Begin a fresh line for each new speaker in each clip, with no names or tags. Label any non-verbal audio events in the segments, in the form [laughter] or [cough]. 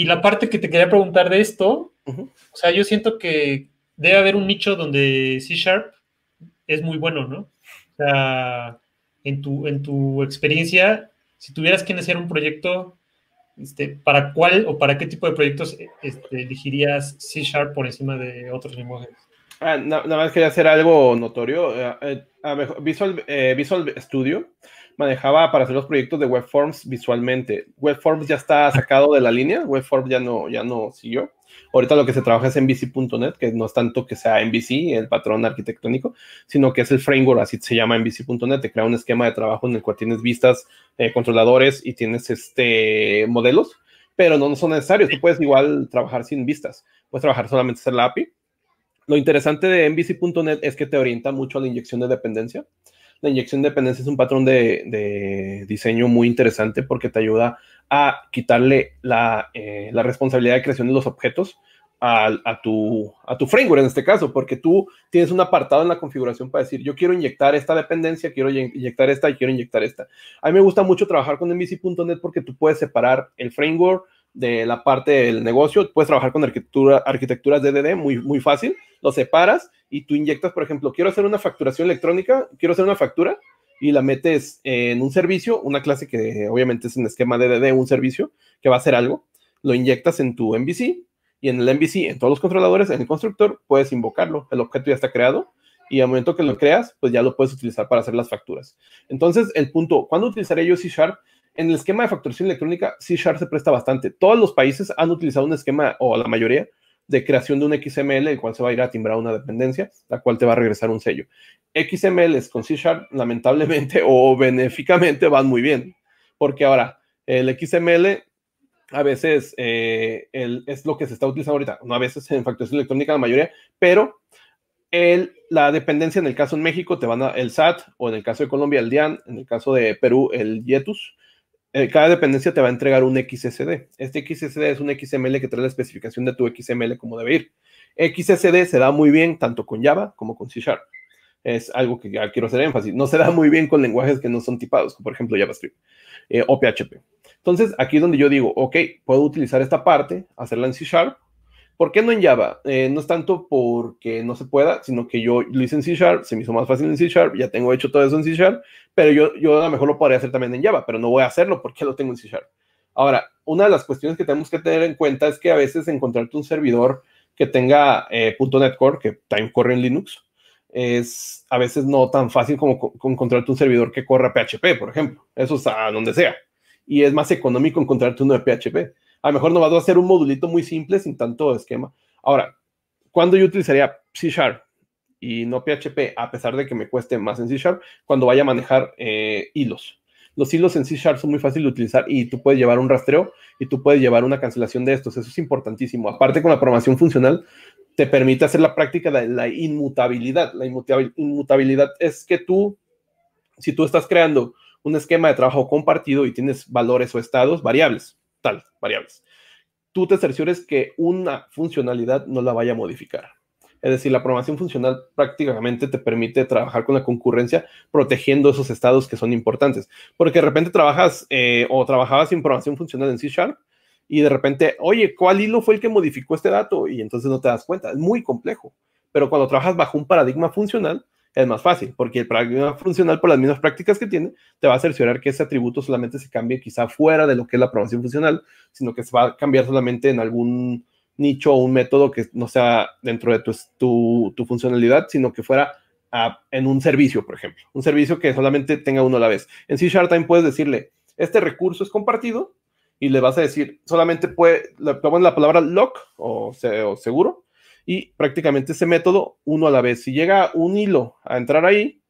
y, la parte que te quería preguntar de esto, o sea, yo siento que debe haber un nicho donde C Sharp es muy bueno, ¿no? O sea, en tu, en tu experiencia, si tuvieras que iniciar un proyecto, este, ¿para cuál o para qué tipo de proyectos este, elegirías C Sharp por encima de otros lenguajes?
Ah, nada más quería hacer algo notorio. Eh, eh, Visual, eh, Visual Studio manejaba para hacer los proyectos de WebForms visualmente. WebForms ya está sacado de la línea, WebForms ya no, ya no siguió. Ahorita lo que se trabaja es en MVC.net, que no es tanto que sea MVC, el patrón arquitectónico, sino que es el framework, así se llama MVC.net, te crea un esquema de trabajo en el cual tienes vistas, eh, controladores y tienes este, modelos, pero no, no son necesarios. Tú puedes igual trabajar sin vistas, puedes trabajar solamente hacer la API. Lo interesante de MVC.net es que te orienta mucho a la inyección de dependencia. La inyección de dependencia es un patrón de, diseño muy interesante porque te ayuda a quitarle la, eh, responsabilidad de creación de los objetos a, tu, framework en este caso, porque tú tienes un apartado en la configuración para decir, yo quiero inyectar esta dependencia, quiero inyectar esta y quiero inyectar esta. A mí me gusta mucho trabajar con MVC.net porque tú puedes separar el framework de la parte del negocio, puedes trabajar con arquitectura, arquitecturas DDD muy fácil, lo separas y tú inyectas, por ejemplo, quiero hacer una facturación electrónica, quiero hacer una factura y la metes en un servicio, una clase que obviamente es un esquema DDD, un servicio que va a hacer algo, lo inyectas en tu MVC y en el MVC, en todos los controladores, en el constructor, puedes invocarlo, el objeto ya está creado y al momento que lo creas, pues ya lo puedes utilizar para hacer las facturas. Entonces, el punto, ¿cuándo utilizaré yo C Sharp? En el esquema de facturación electrónica, C Sharp se presta bastante. Todos los países han utilizado un esquema, o la mayoría, de creación de un XML, el cual se va a ir a timbrar una dependencia, la cual te va a regresar un sello. XMLs con C Sharp, lamentablemente [laughs] o benéficamente, van muy bien, porque ahora el XML a veces eh, es lo que se está utilizando ahorita, no a veces en facturación electrónica la mayoría, pero el, la dependencia en el caso en México te van a el SAT o en el caso de Colombia el DIAN, en el caso de Perú el YETUS, eh, cada dependencia te va a entregar un XSD. Este XSD es un XML que trae la especificación de tu XML como debe ir. XSD se da muy bien tanto con Java como con C Sharp. Es algo que ya quiero hacer énfasis. No se da muy bien con lenguajes que no son tipados, como por ejemplo JavaScript eh, o PHP. Entonces, aquí es donde yo digo, ok, puedo utilizar esta parte, hacerla en C Sharp, ¿Por qué no en Java? Eh, no es tanto porque no se pueda, sino que yo lo hice en C Sharp, se me hizo más fácil en C Sharp, ya tengo hecho todo eso en C Sharp, pero yo, yo a lo mejor lo podría hacer también en Java, pero no voy a hacerlo porque lo tengo en C Sharp. Ahora, una de las cuestiones que tenemos que tener en cuenta es que a veces encontrarte un servidor que tenga eh, .NET Core, que también corre en Linux, es a veces no tan fácil como, encontrarte un servidor que corra PHP, por ejemplo. Eso es a donde sea. Y es más económico encontrarte uno de PHP. A lo mejor no vas a hacer un modulito muy simple sin tanto esquema. Ahora, ¿cuándo yo utilizaría C Sharp y no PHP, a pesar de que me cueste más en C Sharp, cuando vaya a manejar eh, hilos? Los hilos en C Sharp son muy fáciles de utilizar y tú puedes llevar un rastreo y tú puedes llevar una cancelación de estos. Eso es importantísimo. Aparte, con la programación funcional, te permite hacer la práctica de la inmutabilidad. La inmutabilidad es que tú, si tú estás creando un esquema de trabajo compartido y tienes valores o estados variables, tal, variables. Tú te cerciores que una funcionalidad no la vaya a modificar. Es decir, la programación funcional prácticamente te permite trabajar con la concurrencia protegiendo esos estados que son importantes. Porque de repente trabajas eh, o trabajabas sin programación funcional en C Sharp y de repente, oye, ¿cuál hilo fue el que modificó este dato? Y entonces no te das cuenta. Es muy complejo. Pero cuando trabajas bajo un paradigma funcional, es más fácil, porque el paradigma funcional, por las mismas prácticas que tiene, te va a cerciorar que ese atributo solamente se cambie quizá fuera de lo que es la programación funcional, sino que se va a cambiar solamente en algún nicho o un método que no sea dentro de tu, tu, funcionalidad, sino que fuera en un servicio, por ejemplo. Un servicio que solamente tenga uno a la vez. En C Sharp también puedes decirle, este recurso es compartido y le vas a decir, solamente puede, le toman la palabra lock o, o seguro y prácticamente ese método uno a la vez. Si llega un hilo a entrar ahí,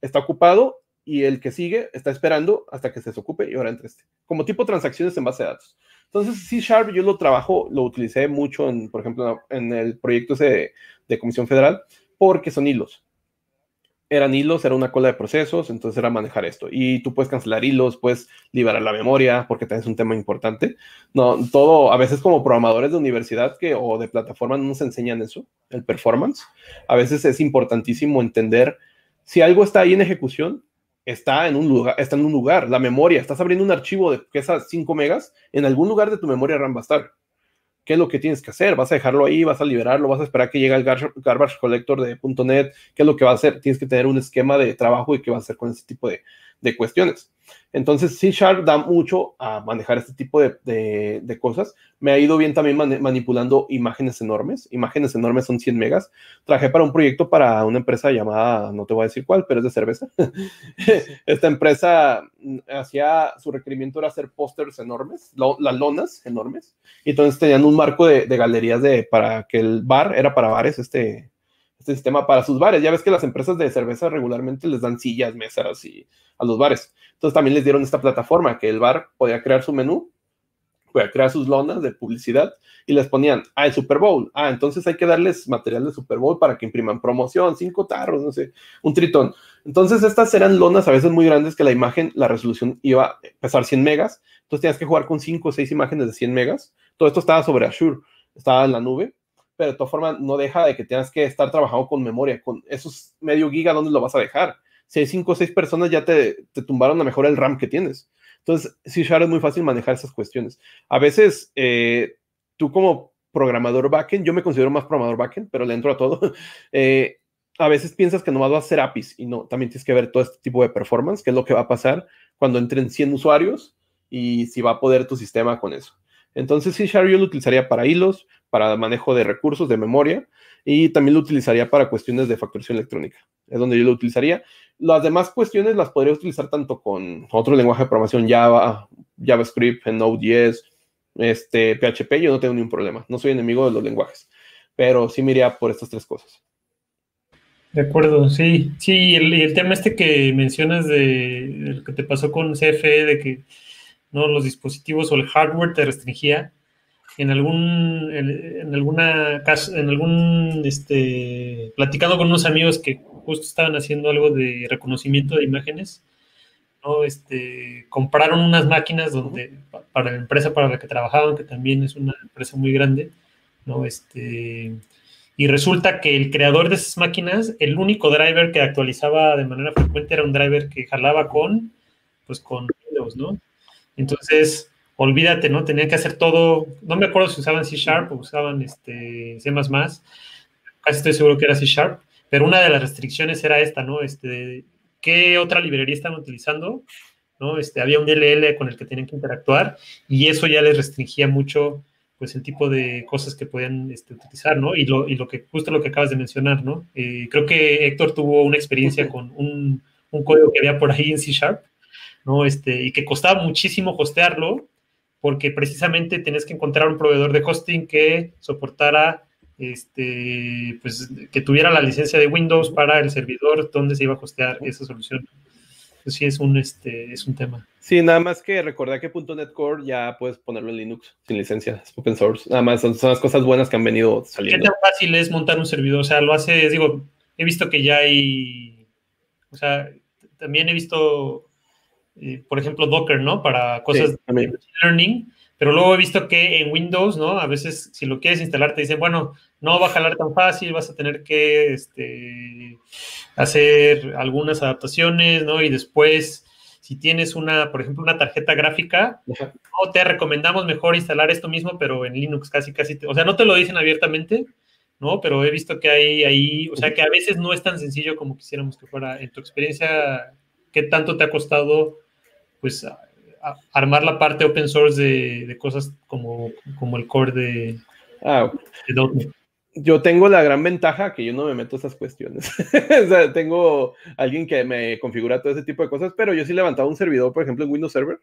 está ocupado y el que sigue está esperando hasta que se desocupe y ahora entre este. Como tipo transacciones en base de datos. Entonces, C Sharp yo lo trabajo, lo utilicé mucho, en, por ejemplo, en el proyecto de, de Comisión Federal, porque son hilos eran hilos, era una cola de procesos, entonces era manejar esto. Y tú puedes cancelar hilos, puedes liberar la memoria, porque también es un tema importante. No, todo, a veces como programadores de universidad que, o de plataforma no nos enseñan eso, el performance. A veces es importantísimo entender si algo está ahí en ejecución, está en un lugar, está en un lugar, la memoria, estás abriendo un archivo de que es a 5 megas, en algún lugar de tu memoria RAM va a estar. ¿Qué es lo que tienes que hacer? ¿Vas a dejarlo ahí? ¿Vas a liberarlo? ¿Vas a esperar que llegue el garbage collector de .NET? ¿Qué es lo que va a hacer? Tienes que tener un esquema de trabajo y qué va a hacer con ese tipo de, de cuestiones. Entonces, C Sharp da mucho a manejar este tipo de, cosas. Me ha ido bien también manipulando imágenes enormes. Imágenes enormes son 100 megas. Trabajé para un proyecto para una empresa llamada, no te voy a decir cuál, pero es de cerveza. [laughs] Esta empresa mm, hacía, su requerimiento era hacer pósters enormes, las lonas enormes. Y entonces tenían un marco de, de galerías de, para que el bar, era para bares, este, este sistema para sus bares. Ya ves que las empresas de cerveza regularmente les dan sillas, mesas y a los bares. Entonces también les dieron esta plataforma que el bar podía crear su menú, podía crear sus lonas de publicidad y les ponían, ah, el Super Bowl. Ah, entonces hay que darles material de Super Bowl para que impriman promoción, cinco tarros, no sé, un tritón. Entonces estas eran lonas a veces muy grandes que la imagen, la resolución iba a pesar 100 megas. Entonces tenías que jugar con cinco o seis imágenes de 100 megas. Todo esto estaba sobre Azure, estaba en la nube pero de todas formas no deja de que tengas que estar trabajando con memoria, con esos medio giga, ¿dónde lo vas a dejar? Si hay cinco o seis personas, ya te, te tumbaron a mejor el RAM que tienes. Entonces, C Sharp es muy fácil manejar esas cuestiones. A veces, eh, tú como programador backend, yo me considero más programador backend, pero le entro a todo. [laughs] Eh, a veces piensas que nomás vas a hacer APIs y no, también tienes que ver todo este tipo de performance, qué es lo que va a pasar cuando entren 100 usuarios y si va a poder tu sistema con eso. Entonces, C Sharp yo lo utilizaría para hilos, para manejo de recursos, de memoria, y también lo utilizaría para cuestiones de facturación electrónica. Es donde yo lo utilizaría. Las demás cuestiones las podría utilizar tanto con otro lenguaje de programación, Java, JavaScript, Node.js, este, PHP, yo no tengo ningún problema. No soy enemigo de los lenguajes, pero sí me iría por estas tres cosas.
De acuerdo, sí, sí, el, el tema este que mencionas de, de, lo que te pasó con CFE, de que no los dispositivos o el hardware te restringía, en algún, en, alguna caso, en algún, este, platicando con unos amigos que justo estaban haciendo algo de reconocimiento de imágenes, ¿no? Este, compraron unas máquinas donde, para la empresa para la que trabajaban, que también es una empresa muy grande, ¿no? Este, y resulta que el creador de esas máquinas, el único driver que actualizaba de manera frecuente era un driver que jalaba con, pues con Windows, ¿no? Entonces, olvídate, ¿no? Tenían que hacer todo, no me acuerdo si usaban C Sharp o usaban este, C++, casi estoy seguro que era C Sharp, pero una de las restricciones era esta, ¿no? Este, ¿Qué otra librería están utilizando? ¿no? Este, había un DLL con el que tenían que interactuar y eso ya les restringía mucho pues el tipo de cosas que podían este, utilizar, ¿no? Y lo, y lo que, justo lo que acabas de mencionar, ¿no? Eh, creo que Héctor tuvo una experiencia con un, un, código que había por ahí en C Sharp, ¿no? Este, y que costaba muchísimo hostearlo porque precisamente tenías que encontrar un proveedor de hosting que soportara, este, pues, que tuviera la licencia de Windows para el servidor donde se iba a hostear esa solución. Pues sí, es un, este, es un tema.
Sí, nada más que recordar que .NET Core ya puedes ponerlo en Linux sin licencia, es open source. Nada más son, son las cosas buenas que han venido saliendo.
¿Qué tan fácil es montar un servidor? O sea, lo hace, digo, he visto que ya hay, o sea, también he visto por ejemplo, Docker, ¿no? Para cosas de learning, pero luego he visto que en Windows, ¿no? A veces si lo quieres instalar te dicen, bueno, no va a jalar tan fácil, vas a tener que este, hacer algunas adaptaciones, ¿no? Y después, si tienes una, por ejemplo, una tarjeta gráfica, no, te recomendamos mejor instalar esto mismo, pero en Linux casi, casi, o sea, no te lo dicen abiertamente, ¿no? Pero he visto que hay ahí, o sea, que a veces no es tan sencillo como quisiéramos que fuera. En tu experiencia, ¿qué tanto te ha costado pues armar la parte open source de, cosas como, como, el core de,
ah, Yo tengo la gran ventaja que yo no me meto a esas cuestiones. [laughs] o sea, tengo alguien que me configura todo ese tipo de cosas, pero yo sí he levantado un servidor, por ejemplo, en Windows Server,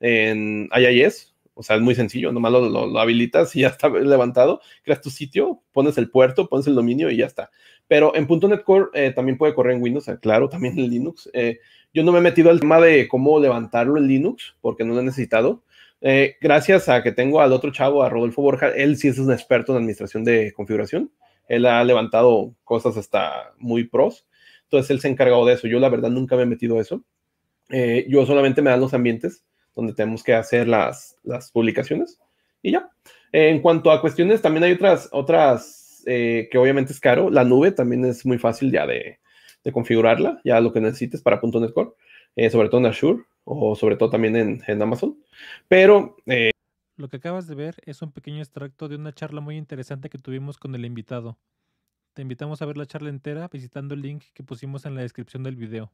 en IIS. O sea, es muy sencillo, nomás lo, lo, habilitas y ya está levantado, creas tu sitio, pones el puerto, pones el dominio y ya está. Pero en .NET Core eh, también puede correr en Windows, claro, también en Linux. Eh, yo no me he metido al tema de cómo levantarlo en Linux, porque no lo he necesitado. Eh, gracias a que tengo al otro chavo, a Rodolfo Borja, él sí es un experto en administración de configuración. Él ha levantado cosas hasta muy pros. Entonces él se ha encargado de eso. Yo la verdad nunca me he metido a eso. Eh, yo solamente me dan los ambientes donde tenemos que hacer las, las publicaciones y ya. en cuanto a cuestiones, también hay otras, otras eh, que obviamente es caro. La nube también es muy fácil ya de, configurarla, ya lo que necesites para .NET Core, eh, sobre todo en Azure o sobre todo también en, Amazon. Pero eh,
Lo que acabas de ver es un pequeño extracto de una charla muy interesante que tuvimos con el invitado. Te invitamos a ver la charla entera visitando el link que pusimos en la descripción del video.